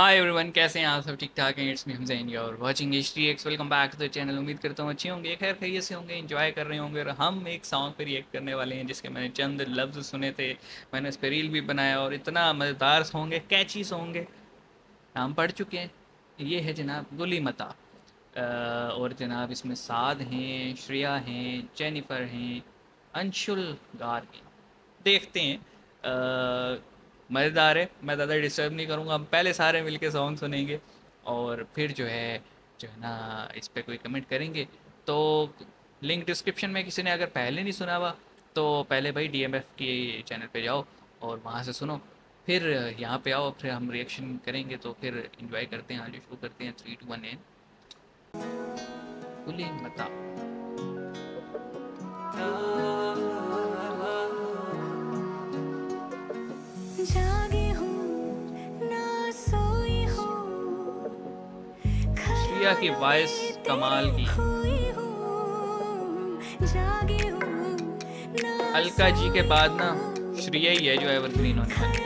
Hi everyone कैसे हैं आप सब? ठीक ठाक हैं it's me Hamzain you're watching H X welcome back to channel उम्मीद करता हूँ अच्छे होंगे, खैर खैरियत से होंगे एंजॉय कर रहे होंगे और हम एक सॉन्ग पर रिएक्ट करने वाले हैं जिसके मैंने चंद लफ्ज़ सुने थे, मैंने उस पर रील भी बनाया और इतना मज़ेदार सॉन्ग है कैची सॉन्ग है। नाम पढ़ चुके हैं। ये है जनाब गुली मता और जनाब इसमें साद हैं, श्रेया हैं जेनिफ़र हैं, अंशुल गार हैं। देखते हैं। मज़ेदार है। मैं ज़्यादा डिस्टर्ब नहीं करूँगा। हम पहले सारे मिल के सॉन्ग सुनेंगे और फिर जो है जो है ना, इस पर कोई कमेंट करेंगे। तो लिंक डिस्क्रिप्शन में किसी ने अगर पहले नहीं सुना हुआ तो पहले भाई डी एम एफ़ के चैनल पे जाओ और वहाँ से सुनो। फिर यहाँ पे आओ, फिर हम रिएक्शन करेंगे तो फिर इन्जॉय करते हैं, आज शुरू करते हैं थ्री टू वन एन मता श्रिया की वॉइस कमाल की अलका जी के बाद ना श्रिया ही है जो एवरग्रीन होने वाली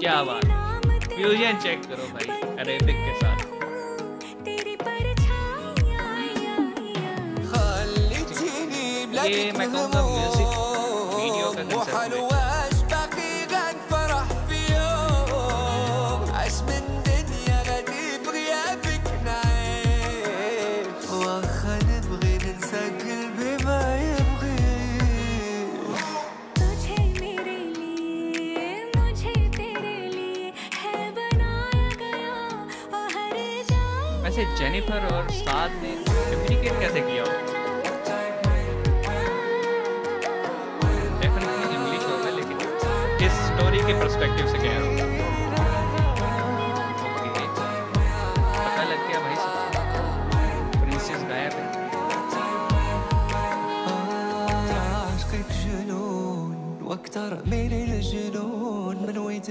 क्या बात फ्यूजन चेक करो भाई अरेबिक के साथ ये मैं कहूँगा म्यूजिक वीडियो का कंसेप्ट वैसे जेनिफर और साथ ने कम्युनिकेट कैसे किया? डेफिनेटली इंग्लिश होगा, लेकिन इस स्टोरी के परस्पेक्टिव से कह रहा हूँ।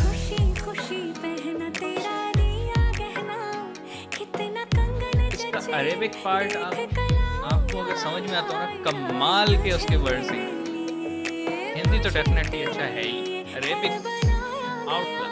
खुशी खुशी पहना तेरा दिया गहना कितना कंगन अरेबिक पार्ट आप आपको अगर समझ में आता हो ना कमाल के उसके वर्ड से हिंदी तो डेफिनेटली अच्छा है ही अरेबिक outlet.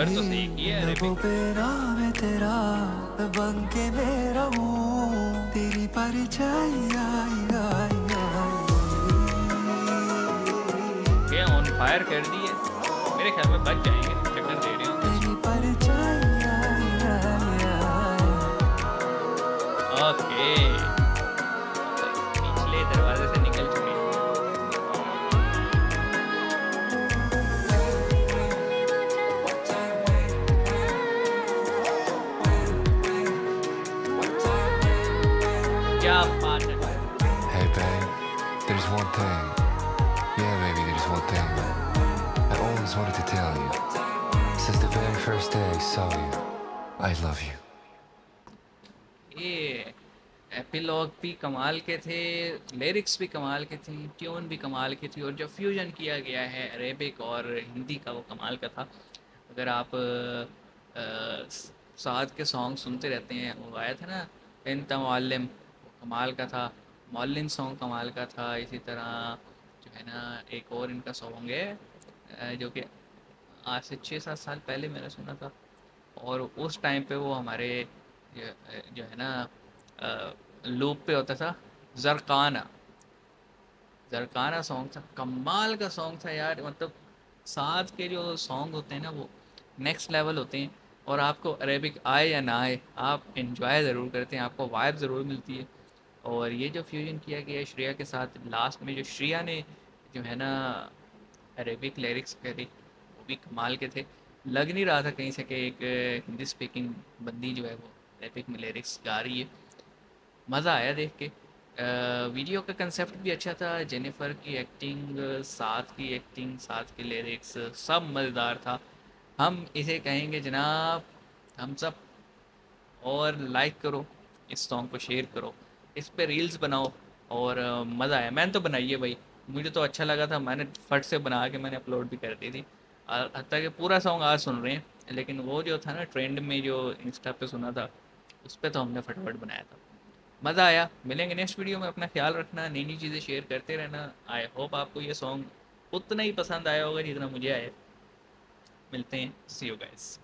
पर तो सही किया है अरेबिक तेरा बन के मेरा हूँ तेरी परछाई ये ऑन फायर कर दी है मेरे ख्याल में बच जाएँगे चक्कर दे क्या बात है Hey babe, there's one thing. Yeah, baby, there's one thing. I always wanted to tell you. Since the very first day I saw you, I love you. ये एपिलॉग भी कमाल के थे लिरिक्स भी कमाल के थे ट्यून भी कमाल की थी और जो फ्यूजन किया गया है अरेबिक और हिंदी का वो कमाल का था अगर आप साद के सॉन्ग सुनते रहते हैं वो आया था ना इन तमालम कमाल का था, मौलिन सॉन्ग कमाल का था, इसी तरह जो है ना, एक और इनका सॉन्ग है जो कि आज से छः सात साल पहले मैंने सुना था। और उस टाइम पे वो हमारे जो है ना लूप पे होता था, जरकाना। जरकाना सॉन्ग था, कमाल का सॉन्ग था यार मतलब साथ के जो सॉन्ग होते हैं ना, वो नेक्स्ट लेवल होते हैं। और आपको अरेबिक आए या ना आए, आप इन्जॉय ज़रूर करते हैं, आपको वाइब ज़रूर मिलती है। और ये जो फ्यूजन किया गया श्रेया के साथ लास्ट में जो श्रेया ने जो है ना अरेबिक लिरिक्स करे, वो भी कमाल के थे। लग नहीं रहा था कहीं से कि एक हिंदी स्पीकिंग बंदी जो है वो अरेबिक में लिरिक्स गा रही है। मज़ा आया देख के। वीडियो का कंसेप्ट भी अच्छा था। जेनिफर की एक्टिंग साथ की एक्टिंग साथ के लिरिक्स सब मज़ेदार था। हम इसे कहेंगे, जनाब हम सब और लाइक करो, इस सॉन्ग को शेयर करो। इस पर रील्स बनाओ और मज़ा आया। मैंने तो बनाई है भाई। मुझे तो अच्छा लगा था। मैंने फट से बना के मैंने अपलोड भी कर दी थी। हत्या कि पूरा सॉन्ग आज सुन रहे हैं, लेकिन वो जो था ना ट्रेंड में जो इंस्टा पे सुना था, उस पर तो हमने फटाफट बनाया था। मज़ा आया। मिलेंगे नेक्स्ट वीडियो में। अपना ख्याल रखना नई नई चीज़ें शेयर करते रहना। आई होप आपको ये सॉन्ग उतना ही पसंद आया होगा जितना मुझे आया। मिलते हैं। सी यू गाइस